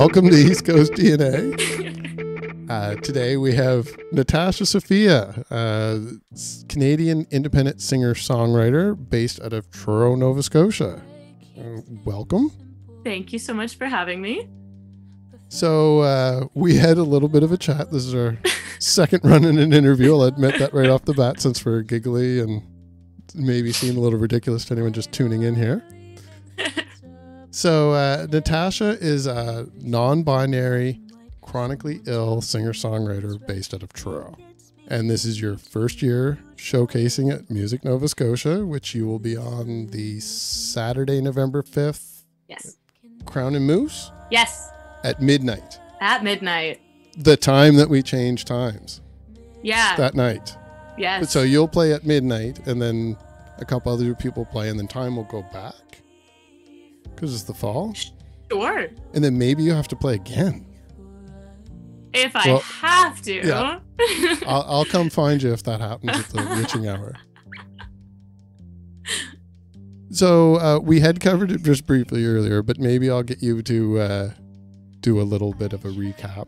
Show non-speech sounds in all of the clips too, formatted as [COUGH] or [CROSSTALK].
Welcome to East Coast DNA. Uh, today we have Natasha Sophia, uh, Canadian independent singer songwriter based out of Truro, Nova Scotia. Uh, welcome. Thank you so much for having me. So uh, we had a little bit of a chat. This is our second run in an interview. I'll admit that right off the bat, since we're giggly and maybe seem a little ridiculous to anyone just tuning in here. So uh, Natasha is a non-binary, chronically ill singer-songwriter based out of Truro, and this is your first year showcasing at Music Nova Scotia, which you will be on the Saturday, November fifth, Yes. Crown and Moose Yes. at midnight, At midnight. the time that we change times Yeah. that night. yes. But so you'll play at midnight, and then a couple other people play, and then time will go back because it's the fall, sure. and then maybe you have to play again. If I Well, have to. yeah. [LAUGHS] I'll, I'll come find you if that happens at the witching hour. So uh, we had covered it just briefly earlier, but maybe I'll get you to uh, do a little bit of a recap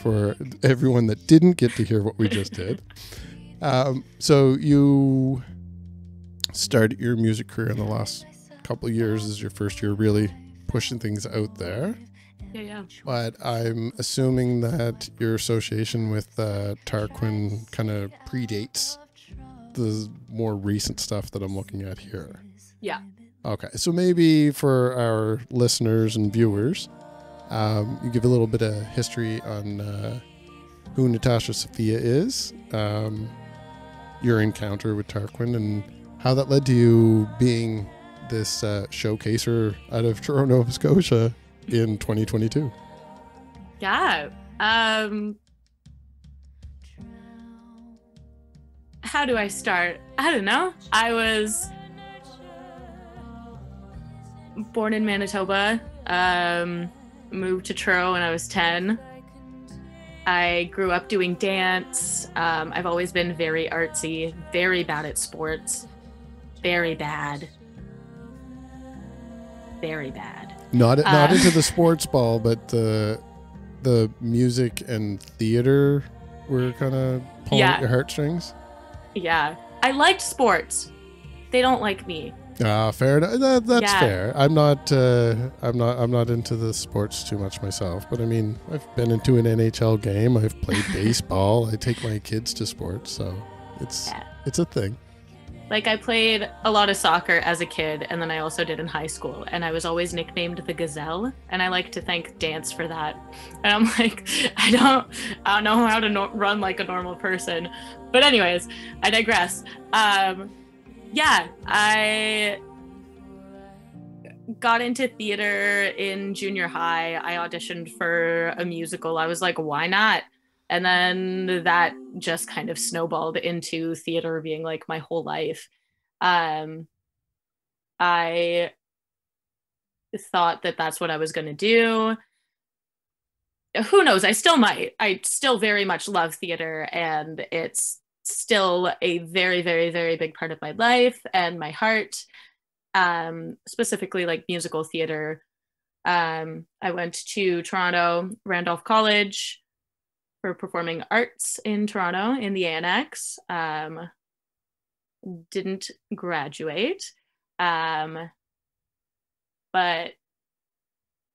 for everyone that didn't get to hear what we just did. Um, so you started your music career in the last couple years. Is your first year really pushing things out there yeah, yeah. but I'm assuming that your association with uh, Tarquin kind of predates the more recent stuff that I'm looking at here. Yeah. Okay, so maybe for our listeners and viewers, um, you give a little bit of history on uh, who Natasha Sophia is, um, your encounter with Tarquin, and how that led to you being this uh, showcaser out of [LAUGHS] Toronto, Nova Scotia in 2022. Yeah. Um How do I start? I don't know. I was born in Manitoba. Um moved to Truro when I was 10. I grew up doing dance. Um, I've always been very artsy, very bad at sports. Very bad. Very bad. Not not Uh, into the sports ball, but the the music and theater were kind of pulling Yeah. at your heartstrings. Yeah. I liked sports. They don't like me. Ah, fair. enough. That, that's Yeah. fair. I'm not. Uh, I'm not. I'm not into the sports too much myself. But I mean, I've been into an NHL game. I've played [LAUGHS] baseball. I take my kids to sports, so it's Yeah. it's a thing. Like I played a lot of soccer as a kid and then I also did in high school and I was always nicknamed the gazelle and I like to thank dance for that. And I'm [LAUGHS] like I don't I don't know how to no- run like a normal person. But anyways, I digress. Um yeah, I got into theater in junior high. I auditioned for a musical. I was like, why not? And then that just kind of snowballed into theater being like my whole life. Um, I thought that that's what I was going to do. Who knows? I still might. I still very much love theater, and it's still a very, very, very big part of my life and my heart. Um, specifically, like musical theater. Um, I went to Toronto Randolph College for performing arts in Toronto in the Annex. Um, didn't graduate, um, but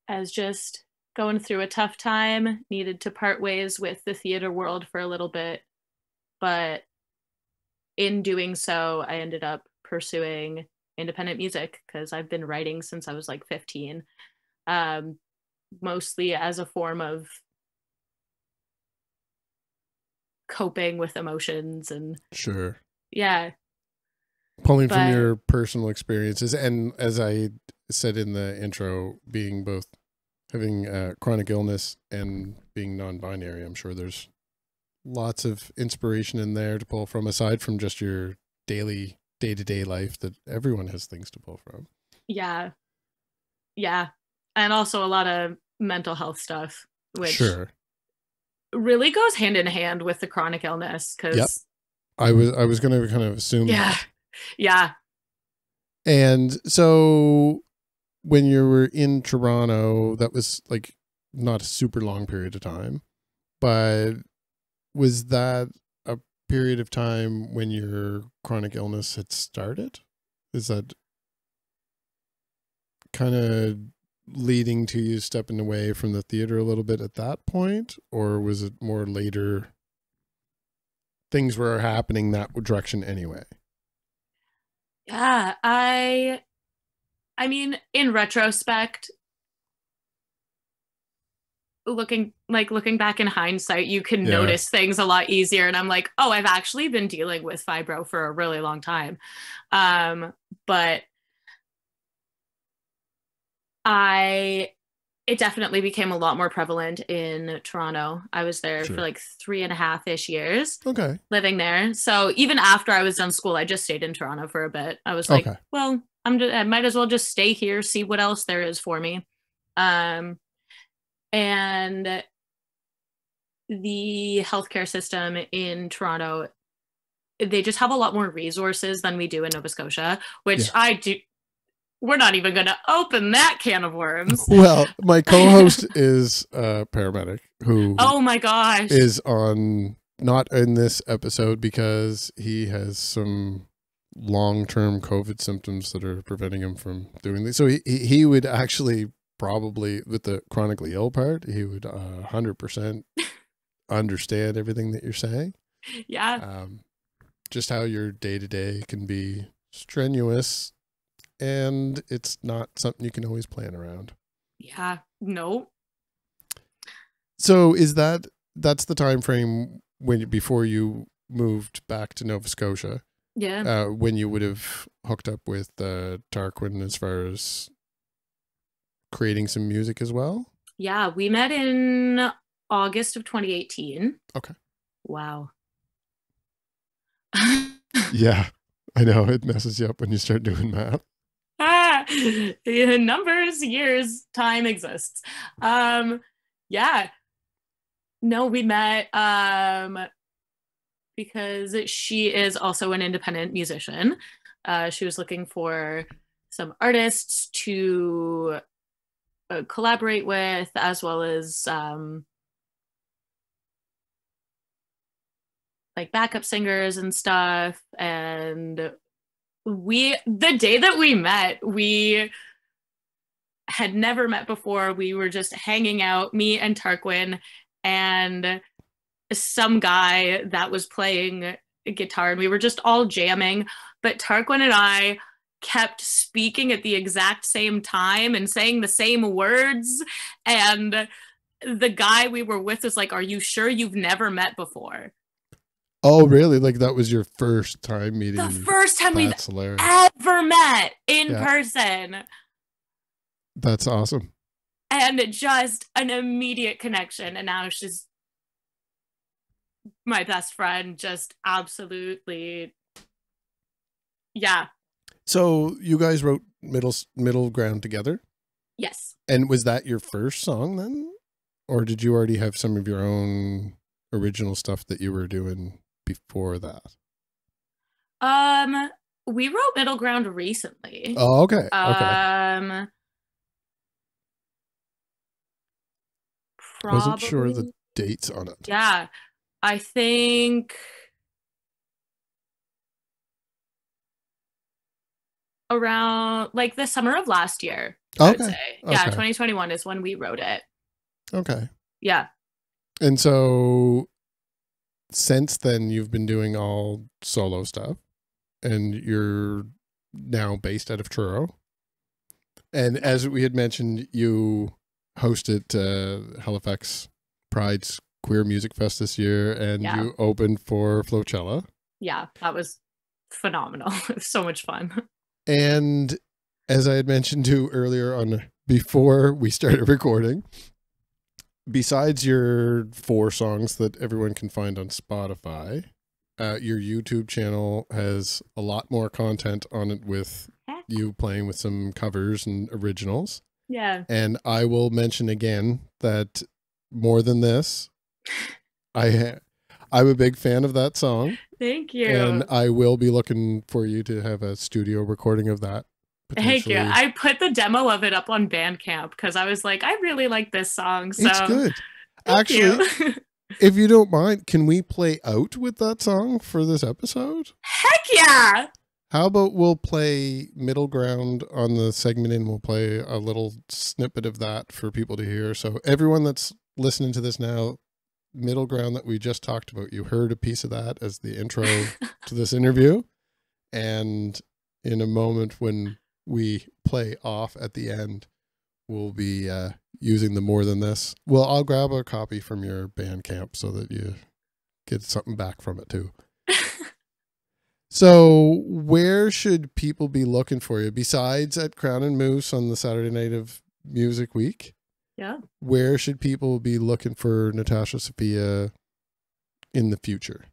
as just going through a tough time. Needed to part ways with the theater world for a little bit, but in doing so, I ended up pursuing independent music because I've been writing since I was like 15, um, mostly as a form of coping with emotions and Sure. yeah Pulling from your personal experiences, and as I said in the intro, being both having uh, chronic illness and being non-binary, I'm sure there's lots of inspiration in there to pull from, aside from just your daily, day-to-day life that everyone has things to pull from. yeah yeah and also a lot of mental health stuff which Sure. Really goes hand in hand with the chronic illness because Yep. I was I was going to kind of assume yeah that. yeah And so when you were in Toronto, that was like not a super long period of time, but was that a period of time when your chronic illness had started? Is that kind of leading to you stepping away from the theater a little bit at that point, or was it more later? Things were happening that direction anyway. Yeah, I I mean, in retrospect, looking like looking back in hindsight, you can Yeah. notice things a lot easier. And I'm like, oh, I've actually been dealing with fibro for a really long time. Um, but I it definitely became a lot more prevalent in Toronto. I was there Sure. for like three and a half ish years Okay. living there. So even after I was done school, I just stayed in Toronto for a bit. I was like, Okay. well, I'm just, I might as well just stay here, see what else there is for me. Um, and the healthcare system in Toronto, they just have a lot more resources than we do in Nova Scotia, which Yeah. I do. We're not even going to open that can of worms. [LAUGHS] Well, my co-host [LAUGHS] is a paramedic who Oh my gosh. is on not in this episode because he has some long-term COVID symptoms that are preventing him from doing this. So he he would actually probably with the chronically ill part, he would uh, hundred percent [LAUGHS] understand everything that you're saying. yeah. Um, just how your day to day can be strenuous, and it's not something you can always plan around. Yeah. No. So is that that's the time frame when before you moved back to Nova Scotia, Yeah. uh, when you would have hooked up with uh, Tarquin as far as creating some music as well? Yeah, we met in August of 2018. Okay. Wow. [LAUGHS] Yeah, I know it messes you up when you start doing math. [LAUGHS] numbers, years, time exists. Um, yeah. No, we met um because she is also an independent musician. Uh, she was looking for some artists to uh, collaborate with, as well as um, like backup singers and stuff. And we, the day that we met, we had never met before. We were just hanging out, me and Tarquin, and some guy that was playing guitar, and we were just all jamming. But Tarquin and I kept speaking at the exact same time and saying the same words. And the guy we were with was like, Are you sure you've never met before? Oh, really? Like that was your first time meeting? The first time we've hilarious. ever met in Yeah. person. That's awesome. and just an immediate connection and now she's my best friend just absolutely yeah So you guys wrote middle middle ground together, yes and was that your first song then, or did you already have some of your own original stuff that you were doing before that? um we wrote middle ground recently Oh, okay, okay. um Wasn't sure the dates on it. yeah i think around like the summer of last year I would Okay. Yeah, okay. 2021 is when we wrote it. okay. Yeah. And so since then you've been doing all solo stuff and you're now based out of Truro. And as we had mentioned, you hosted uh, Halifax Pride's Queer Music Fest this year and Yeah. you opened for Flocella. Yeah, that was phenomenal. [LAUGHS] it was so much fun. And as I had mentioned to earlier on before we started [LAUGHS] recording, besides your four songs that everyone can find on Spotify, uh, your YouTube channel has a lot more content on it with you playing with some covers and originals. Yeah. And I will mention again that more than this, I ha- I'm a big fan of that song, Thank you. and I will be looking for you to have a studio recording of that Thank you. I put the demo of it up on Bandcamp because I was like, I really like this song. So it's good. Actually, you. if you don't mind, can we play out with that song for this episode? heck yeah. How about we'll play middle ground on the segment and we'll play a little snippet of that for people to hear. So everyone that's listening to this now, middle ground that we just talked about, you heard a piece of that as the intro [LAUGHS] to this interview. And in a moment when we play off at the end, we'll be uh, using the more than this. Well, I'll grab a copy from your Bandcamp so that you get something back from it too. [LAUGHS] So, where should people be looking for you besides at Crown and Moose on the Saturday night of Music Week? Yeah. Where should people be looking for Natasha Sophia in the future?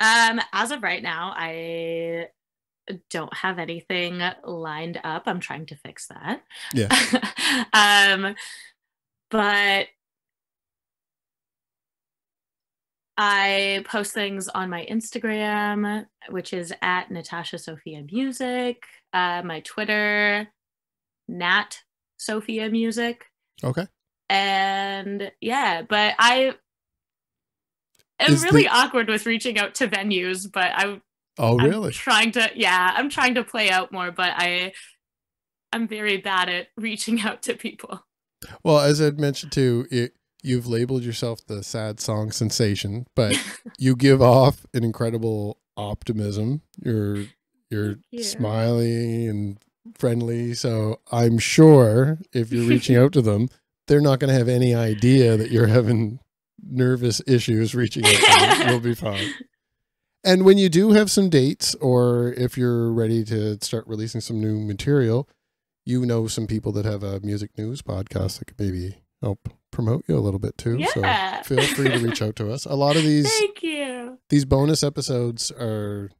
Um, as of right now, I don't have anything lined up. I'm trying to fix that. Yeah. [LAUGHS] um, but I post things on my Instagram, which is at Natasha Sophia Music. Uh, my Twitter, Nat Sophia Music. Okay. And yeah, but I am Is really the- awkward with reaching out to venues, but I Oh, I'm really? trying to yeah, I'm trying to play out more, but I I'm very bad at reaching [LAUGHS] out to people. Well, as I'd mentioned too, it, you've labeled yourself the sad song sensation, but [LAUGHS] you give off an incredible optimism. You're you're you. smiley and friendly, so I'm sure if you're reaching out to them, they're not going to have any idea that you're having nervous issues reaching out to them. You'll be [LAUGHS] fine. And when you do have some dates, or if you're ready to start releasing some new material, you know some people that have a music news podcast that could maybe help promote you a little bit too. Yeah. So feel free to reach out to us. A lot of these [LAUGHS] Thank you. these bonus episodes are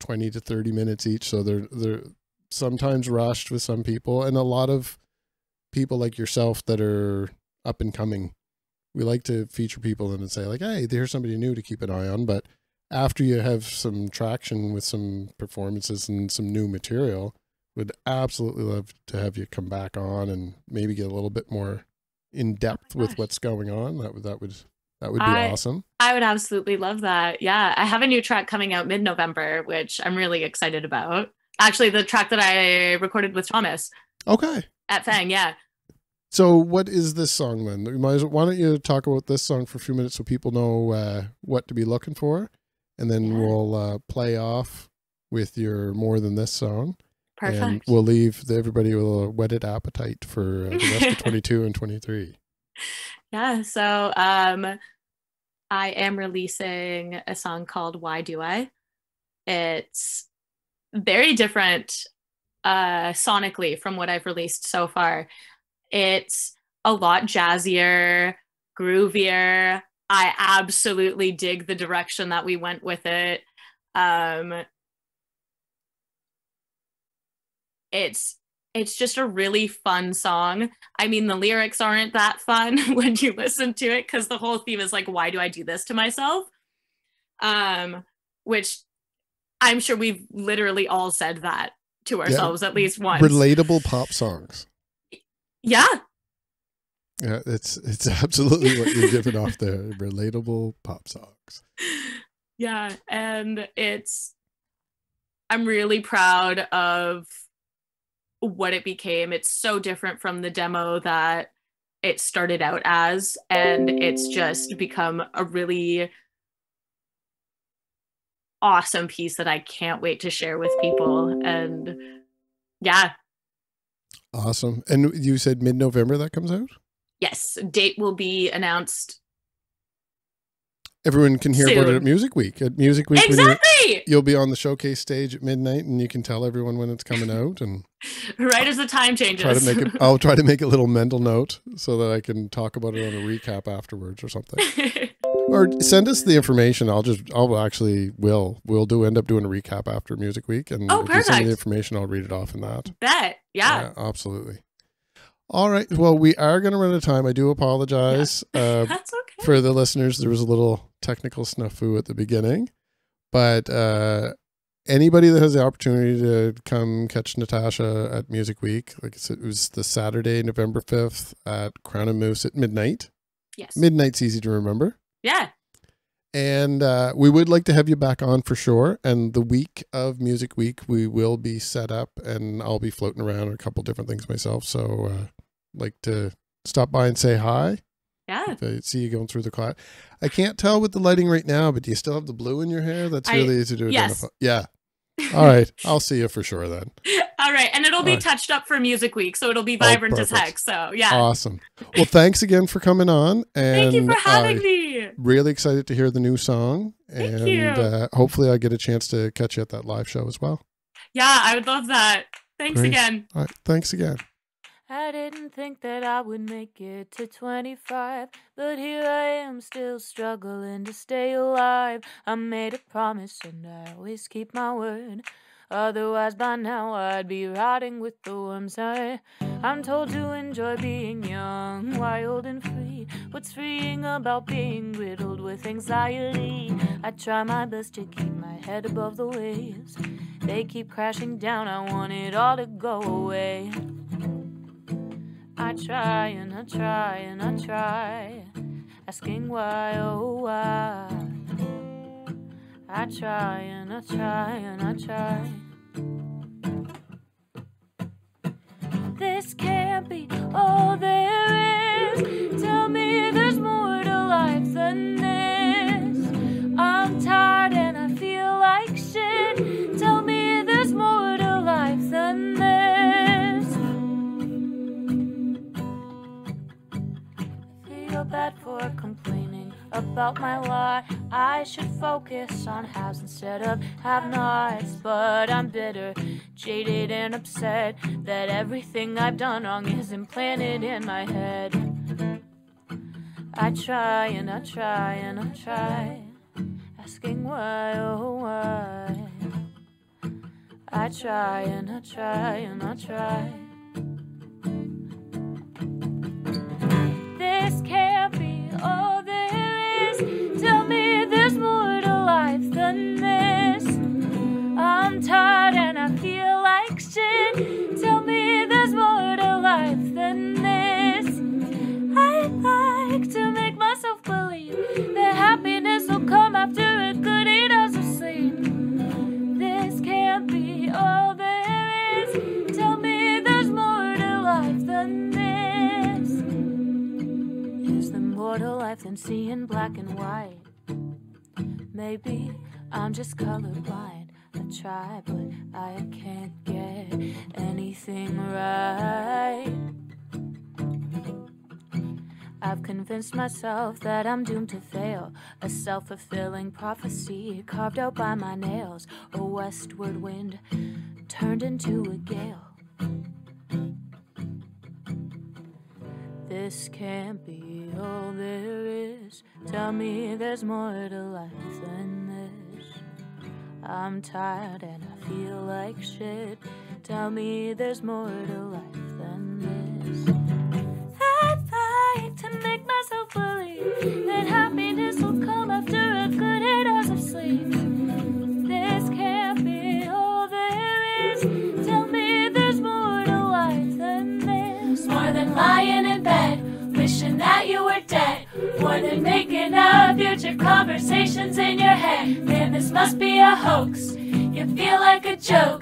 20 to 30 minutes each so they're they're sometimes rushed with some people and a lot of people like yourself that are up and coming we like to feature people and say like hey there's somebody new to keep an eye on but after you have some traction with some performances and some new material would absolutely love to have you come back on and maybe get a little bit more in oh depth with what's going on that would that would that would be I- awesome I would absolutely love that. Yeah, I have a new track coming out mid-November, which I'm really excited about. Actually, the track that I recorded with Thomas okay at Fang, yeah. So, what is this song then? We might as well, why don't you talk about this song for a few minutes so people know uh, what to be looking for, and then Yeah. we'll uh, play off with your more than this song, and we'll leave the, everybody with a whetted appetite for uh, the rest of [LAUGHS] twenty two and twenty three. Yeah, so um I am releasing a song called Why Do I? It's very different uh sonically from what I've released so far. It's a lot jazzier, groovier. I absolutely dig the direction that we went with it. Um it's it's just a really fun song. I mean, the lyrics aren't that fun [LAUGHS] when you listen to it because the whole theme is like, why do I do this to myself? Um, which I'm sure we've literally all said that to ourselves at least once. Relatable pop songs. Yeah, Yeah, it's it's absolutely what you're giving off there. [LAUGHS] Relatable pop songs. yeah, and it's I'm really proud of what it became. It's so different from the demo that it started out as, and it's just become a really awesome piece that I can't wait to share with people. And yeah, Awesome. And you said mid November that comes out. yes, date will be announced. Everyone can hear about it at Music Week. At Music Week, Exactly. you'll be on the showcase stage at midnight and you can tell everyone when it's coming out and [LAUGHS] Right as the time changes. try to make it I'll try to make a little mental note so that I can talk about it on a recap afterwards or something. [LAUGHS] Or send us the information. I'll just I'll actually will we'll do end up doing a recap after Music Week and Oh, if you send me the information I'll read it off in that. Bet. Yeah. absolutely. All right. Well, we are going to run out of time. I do apologize. [LAUGHS] Uh, That's okay. for the listeners, there was a little technical snafu at the beginning, but uh, anybody that has the opportunity to come catch Natasha at Music Week, like I said, it was the Saturday, November 5th at Crown and Moose at midnight. Yes. Midnight's easy to remember. yeah. And uh, we would like to have you back on for sure. And the week of Music Week, we will be set up and I'll be floating around a couple different things myself. So, uh, like to stop by and say hi. Yeah. If I see you going through the cloud. I can't tell with the lighting right now, but do you still have the blue in your hair? That's I- really easy to yes. identify. Yeah. [LAUGHS] All right. I'll see you for sure then. [LAUGHS] All right. And it'll be All right. touched up for Music Week. So it'll be Oh, vibrant as heck. So yeah. Awesome. Well, thanks again for coming on. And [LAUGHS] Thank you for having I- me. Really excited to hear the new song. Thank and you. Uh, hopefully, I get a chance to catch you at that live show as well. Yeah, I would love that. Thanks Great. again. All right. Thanks again. I didn't think that I would make it to 25, but here I am still struggling to stay alive. I made a promise and I always keep my word. Otherwise, by now I'd be rotting with the worms. I, I'm told to enjoy being young, wild, and free. What's freeing about being riddled with anxiety? I try my best to keep my head above the waves. They keep crashing down, I want it all to go away. I try and I try and I try, asking why, oh why. I try and I try and I try. This can't be all there is. About my lot. I should focus on haves instead of have nots. But I'm bitter, jaded, and upset that everything I've done wrong is implanted in my head. I try and I try and I try, asking why, oh why. I try and I try and I try. Colorblind. I try, but I can't get anything right. I've convinced myself that I'm doomed to fail. A self fulfilling prophecy carved out by my nails. A westward wind turned into a gale. This can't be all there is. Tell me there's more to life than. I'm tired and I feel like shit. Tell me there's more to life your